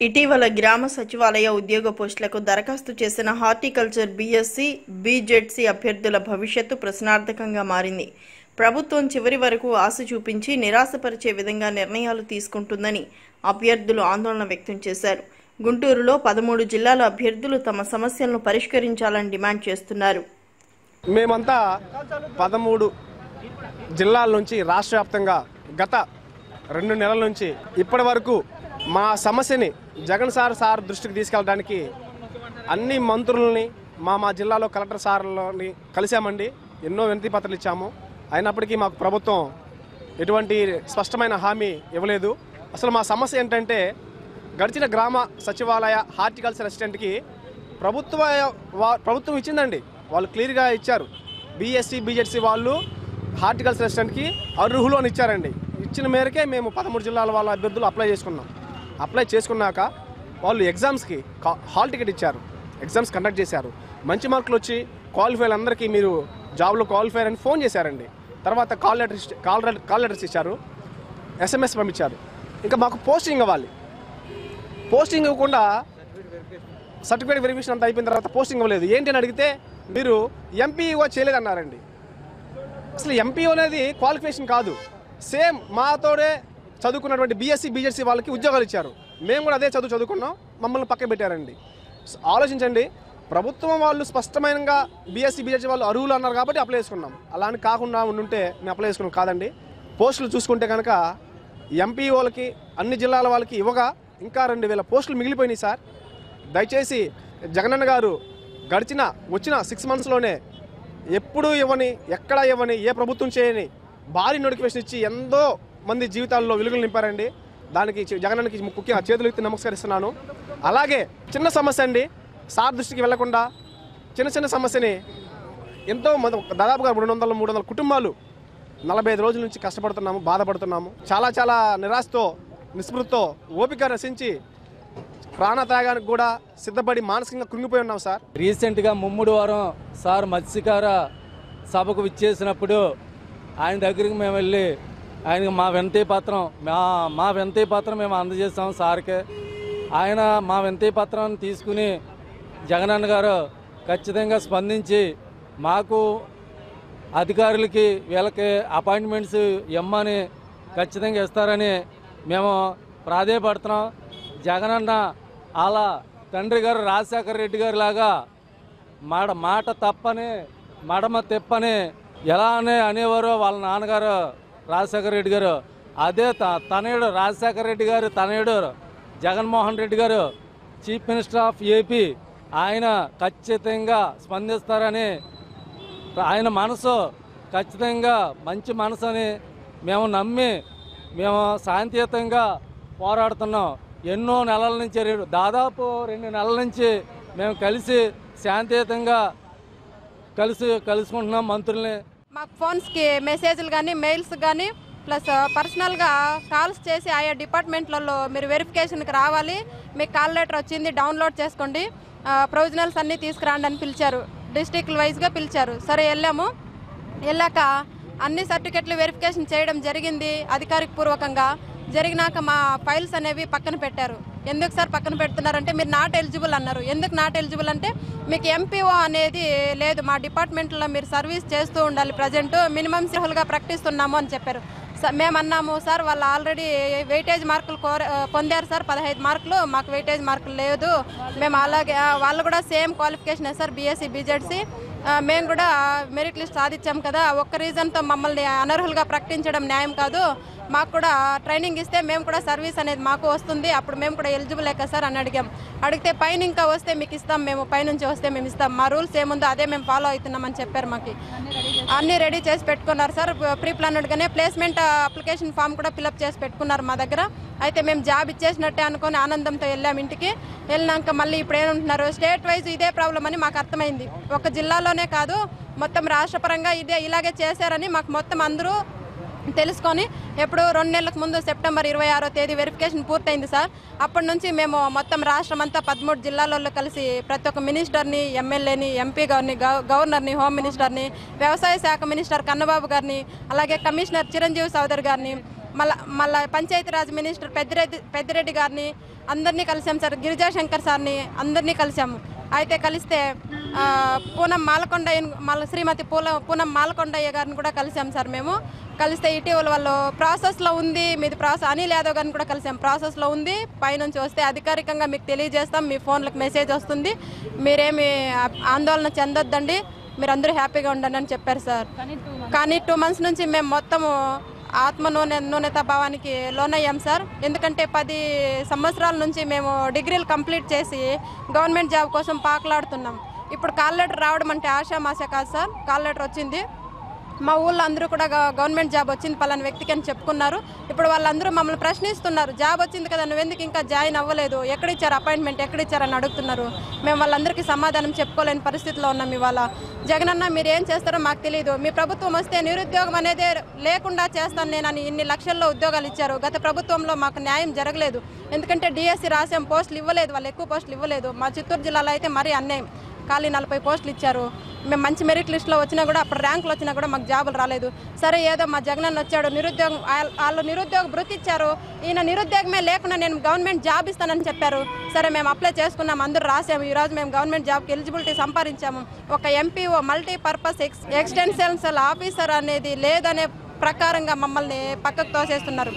ఇటీవల గ్రామ సచివాలయ ఉద్యోగ పోస్టులకు దరఖాస్తు చేసిన హార్టికల్చర్ బీఎస్సీ బీజెడ్సీ అభ్యర్థుల భవిష్యత్తు ప్రశ్నార్థకంగా మారింది. ప్రభుత్వం చివరి వరకు ఆశ చూపించి నిరాశపరిచే విధంగా నిర్ణయాలు తీసుకుంటుందని అభ్యర్థులు ఆందోళన వ్యక్తం చేశారు. గుంటూరులో పదమూడు జిల్లాల అభ్యర్థులు తమ సమస్యలను పరిష్కరించాలని డిమాండ్ చేస్తున్నారు. మేమంతా పదమూడు జిల్లాల నుంచి రాష్ట్ర వ్యాప్తంగా గత రెండు నెలల నుంచి ఇప్పటి వరకు మా సమస్యని జగన్ సార్ సార్ దృష్టికి తీసుకెళ్ళడానికి అన్ని మంత్రులని మా మా జిల్లాలో కలెక్టర్ సార్లని కలిశామండి. ఎన్నో వినతి పత్రాలు ఇచ్చాము. అయినప్పటికీ మాకు ప్రభుత్వం ఎటువంటి స్పష్టమైన హామీ ఇవ్వలేదు. అసలు మా సమస్య ఏంటంటే గడిచిన గ్రామ సచివాలయ హార్టికల్చర్ అసిస్టెంట్కి ప్రభుత్వ వా- ప్రభుత్వం ఇచ్చిందండి. వాళ్ళు క్లియర్గా ఇచ్చారు. బీఎస్సీ బీజెడ్సీ వాళ్ళు హార్టికల్చర్ అసిస్టెంట్కి అర్హులు అని ఇచ్చారండి. ఇచ్చిన మేరకే మేము పదమూడు జిల్లాల వాళ్ళ అభ్యర్థులు అప్లై చేసుకున్నాం. అప్లై చేసుకున్నాక వాళ్ళు ఎగ్జామ్స్కి హాల్ టికెట్ ఇచ్చారు. ఎగ్జామ్స్ కండక్ట్ చేశారు. మంచి మార్కులు వచ్చి క్వాలిఫైర్ అందరికీ మీరు జాబ్లో క్వాలిఫైర్ అని ఫోన్ చేశారండి. తర్వాత కాల్ లెటర్స్ ఇచ్చి- కాల్ కాల్ లెటర్స్ ఇచ్చారు. ఎస్ఎంఎస్ పంపించారు. ఇంకా మాకు పోస్టింగ్ ఇవ్వాలి. పోస్టింగ్ ఇవ్వకుండా సర్టిఫికేట్ వెరిఫికేషన్ అంతా అయిపోయిన తర్వాత పోస్టింగ్ ఇవ్వలేదు. ఏంటి అని అడిగితే మీరు ఎంపీఓ చేయలేదన్నారండి. అసలు ఎంపీఓ అనేది క్వాలిఫికేషన్ కాదు. సేమ్ మాతోడే చదువుకున్నటువంటి బీఎస్సీ బీజెడ్సీ వాళ్ళకి ఉద్యోగాలు ఇచ్చారు. మేము కూడా అదే చదువు చదువుకున్నాం. మమ్మల్ని పక్క పెట్టారండి. ఆలోచించండి. ప్రభుత్వం వాళ్ళు స్పష్టమైనగా బీఎస్సీ బీజెడ్సీ వాళ్ళు అర్హులు అన్నారు కాబట్టి అప్లై చేసుకున్నాం. అలా అని కాకుండా ఉండుంటే మేము అప్లై చేసుకున్నాం కాదండి. పోస్టులు చూసుకుంటే కనుక ఎంపీఓలకి అన్ని జిల్లాల వాళ్ళకి ఇవ్వగా ఇంకా రెండు వేల పోస్టులు మిగిలిపోయినాయి సార్. దయచేసి జగనన్న గారు గడిచిన వచ్చిన సిక్స్ మంత్స్లోనే ఎప్పుడు ఇవ్వని ఎక్కడ ఇవ్వని ఏ ప్రభుత్వం చేయని భారీ నోటిఫికేషన్ ఇచ్చి ఎంతో మంది జీవితాల్లో వెలుగులు నింపారండి. దానికి జగనానికి ముఖ్యంగా చేతులు ఎత్తి నమస్కరిస్తున్నాను. అలాగే చిన్న సమస్య అండి. సార్ దృష్టికి వెళ్ళకుండా చిన్న చిన్న సమస్యని ఎంతో మంది దాదాపుగా మూడు వందల మూడు వందల కుటుంబాలు నలభై ఐదు రోజుల నుంచి కష్టపడుతున్నాము బాధపడుతున్నాము. చాలా చాలా నిరాశతో నిస్పృతితో ఓపిక రసించి ప్రాణత్యాగానికి కూడా సిద్ధపడి మానసికంగా కృంగిపోయి ఉన్నాం సార్. రీసెంట్గా ముమ్ముడు వారం సార్ మత్స్యకార సభకు విచ్చేసినప్పుడు ఆయన దగ్గరికి మేము వెళ్ళి ఆయనకి మా వినతి పత్రం మా మా వినతి పత్రం మేము అందజేస్తాం సార్కి. ఆయన మా వినతి పత్రాన్ని తీసుకుని జగనన్న గారు ఖచ్చితంగా స్పందించి మాకు అధికారులకి వీళ్ళకి అపాయింట్మెంట్స్ ఇమ్మని ఖచ్చితంగా ఇస్తారని మేము ప్రాధేయపడుతున్నాం. జగనన్న అలా తండ్రి గారు రాజశేఖర రెడ్డి గారి లాగా మాట మాట తప్పని మడమ తిప్పని ఎలా అనే అనేవారో వాళ్ళ నాన్నగారు రాజశేఖర రెడ్డి గారు. అదే త- తనయుడు రాజశేఖర రెడ్డి గారు తనయుడు జగన్మోహన్ రెడ్డి గారు. Chief minister of AP. ఆయన ఖచ్చితంగా స్పందిస్తారని ఆయన మనసు ఖచ్చితంగా మంచి మనసు అని మేము నమ్మి మేము శాంతియుతంగా పోరాడుతున్నాం. ఎన్నో నెలల నుంచి దాదాపు రెండు నెలల నుంచి మేము కలిసి శాంతియుతంగా కలిసి కలుసుకుంటున్నాం మంత్రుల్ని. మాకు ఫోన్స్కి మెసేజ్లు కానీ మెయిల్స్ కానీ ప్లస్ పర్సనల్గా కాల్స్ చేసి ఆయా డిపార్ట్మెంట్లలో మీరు వెరిఫికేషన్కి రావాలి. మీకు కాల్ లెటర్ వచ్చింది డౌన్లోడ్ చేసుకోండి. ప్రొవిజనల్స్ అన్నీ తీసుకురండి అని పిలిచారు. డిస్టిక్ వైజ్గా పిలిచారు. సరే వెళ్ళాము. వెళ్ళాక అన్ని సర్టిఫికెట్లు వెరిఫికేషన్ చేయడం జరిగింది అధికారిక పూర్వకంగా జరిగినాక మా ఫైల్స్ అనేవి పక్కన పెట్టారు. ఎందుకు సార్ పక్కన పెడుతున్నారంటే మీరు నాట్ ఎలిజిబుల్ అన్నారు. ఎందుకు నాట్ ఎలిజిబుల్ అంటే మీకు ఎంపీఓ అనేది లేదు. మా డిపార్ట్మెంట్లో మీరు సర్వీస్ చేస్తూ ఉండాలి. ప్రజెంట్ మినిమం సిహుల్గా ప్రకటిస్తున్నాము అని చెప్పారు. స- మేము అన్నాము సార్ వాళ్ళు ఆల్రెడీ వెయిటేజ్ మార్కులు కోర పొందారు సార్. పదహైదు మార్కులు. మాకు వెయిటేజ్ మార్కులు లేదు. మేము అలాగే వాళ్ళు కూడా same qualification sir. BSc BZC మేము కూడా మెరిట్ లిస్ట్ సాధించాం కదా. ఒక్క రీజన్తో మమ్మల్ని అనర్హులుగా ప్రకటించడం న్యాయం కాదు. మాకు కూడా ట్రైనింగ్ ఇస్తే మేము కూడా సర్వీస్ అనేది మాకు వస్తుంది. అప్పుడు మేము కూడా ఎలిజిబుల్ లేక సార్ అని అడిగాం. అడిగితే పైన ఇంకా వస్తే మీకు ఇస్తాం మేము పైనుంచి వస్తే మేము ఇస్తాం. మా రూల్స్ ఏముందో అదే మేము ఫాలో అవుతున్నామని చెప్పారు మాకు. అన్నీ రెడీ చేసి పెట్టుకున్నారు సార్. ప్రీ ప్లానెడ్గానే ప్లేస్మెంట్ అప్లికేషన్ ఫామ్ కూడా ఫిలప్ చేసి పెట్టుకున్నారు మా దగ్గర. అయితే మేము జాబ్ ఇచ్చేసినట్టే అనుకొని ఆనందంతో వెళ్ళాం ఇంటికి. వెళ్ళినాక మళ్ళీ ఇప్పుడు ఏమంటున్నారు స్టేట్ వైజ్ ఇదే ప్రాబ్లం అని మాకు అర్థమైంది. ఒక జిల్లాలోనే కాదు మొత్తం రాష్ట్రపరంగా ఇదే ఇలాగే చేశారని మాకు మొత్తం అందరూ తెలుసుకొని ఎప్పుడు రెండు నెలలకు ముందు సెప్టెంబర్ ఇరవై ఆరో తేదీ వెరిఫికేషన్ పూర్తయింది సార్. అప్పటి నుంచి మేము మొత్తం రాష్ట్రం అంతా పదమూడు జిల్లాలలో కలిసి ప్రతి ఒక్క మినిస్టర్ని ఎమ్మెల్యేని ఎంపీ గారిని గవర్నర్ని హోమ్ మినిస్టర్ని వ్యవసాయ శాఖ మినిస్టర్ కన్నబాబు గారిని అలాగే కమిషనర్ చిరంజీవి చౌదరి గారిని మళ్ళా మళ్ళీ పంచాయతీరాజ్ మినిస్టర్ పెద్దిరెడ్డి పెద్దిరెడ్డి గారిని అందరినీ కలిసాం సార్. గిరిజా శంకర్ సార్ని అందరినీ కలిసాము. అయితే కలిస్తే పూనం మాలకొండయ్య మళ్ళీ శ్రీమతి పూల పూనం మాలకొండయ్య గారిని కూడా కలిసాం సార్ మేము. కలిస్తే ఇటీవల వాళ్ళు ప్రాసెస్లో ఉంది మీది ప్రాసెస్ అనిల్ యాదవ్ గారిని కూడా కలిసాం. ప్రాసెస్లో ఉంది పైనుంచి వస్తే అధికారికంగా మీకు తెలియజేస్తాం మీ ఫోన్లకు మెసేజ్ వస్తుంది. మీరేమి ఆందోళన చెందొద్దండి. మీరు అందరూ హ్యాపీగా ఉండండి అని చెప్పారు సార్. కానీ టూ మంత్స్ నుంచి మేము మొత్తము ఆత్మ నూనె నూనెత భావానికి లోనయ్యాం సార్. ఎందుకంటే పది సంవత్సరాల నుంచి మేము డిగ్రీలు కంప్లీట్ చేసి గవర్నమెంట్ జాబ్ కోసం పాకులాడుతున్నాం. ఇప్పుడు కాల్ లెటర్ రావడం అంటే ఆశామాష కాదు సార్. కాల్ లెటర్ వచ్చింది. మా ఊళ్ళో అందరూ కూడా గవర్నమెంట్ జాబ్ వచ్చింది పలానా వ్యక్తికి అని చెప్పుకున్నారు. ఇప్పుడు వాళ్ళందరూ మమ్మల్ని ప్రశ్నిస్తున్నారు. జాబ్ వచ్చింది కదా నువ్వెందుకు ఇంకా జాయిన్ అవ్వలేదు? ఎక్కడిచ్చారు? అపాయింట్మెంట్ ఎక్కడిచ్చారని అడుగుతున్నారు. మేము వాళ్ళందరికీ సమాధానం చెప్పుకోలేని పరిస్థితిలో ఉన్నాం ఇవాళ. జగనన్న మీరు ఏం చేస్తారో మాకు తెలియదు మీ ప్రభుత్వం వస్తే నిరుద్యోగం అనేది లేకుండా చేస్తాను నేను అని ఇన్ని లక్షల్లో ఉద్యోగాలు ఇచ్చారు. గత ప్రభుత్వంలో మాకు న్యాయం జరగలేదు. ఎందుకంటే డిఎస్సి రాసాం పోస్టులు ఇవ్వలేదు వాళ్ళు ఎక్కువ పోస్టులు ఇవ్వలేదు. మా చిత్తూరు జిల్లాలో అయితే మరీ అన్యాయం. ఖాళీ నలభై పోస్టులు ఇచ్చారు. మేము మంచి మెరిట్ లిస్ట్లో వచ్చినా కూడా అప్పుడు ర్యాంకులు వచ్చినా కూడా మాకు జాబులు రాలేదు. సరే ఏదో మా జగనన్న వచ్చాడు నిరుద్యోగం వాళ్ళు నిరుద్యోగ వృత్తి ఇచ్చారు. ఈయన నిరుద్యోగమే లేకుండా నేను గవర్నమెంట్ జాబ్ ఇస్తానని చెప్పారు. సరే మేము అప్లై చేసుకున్నాం అందరూ రాసాము. ఈరోజు మేము గవర్నమెంట్ జాబ్కి ఎలిజిబిలిటీ సంపాదించాము. ఒక MPO multipurpose ex extensions officer అనేది లేదనే ప్రకారంగా మమ్మల్ని పక్కకు తోసేస్తున్నారు.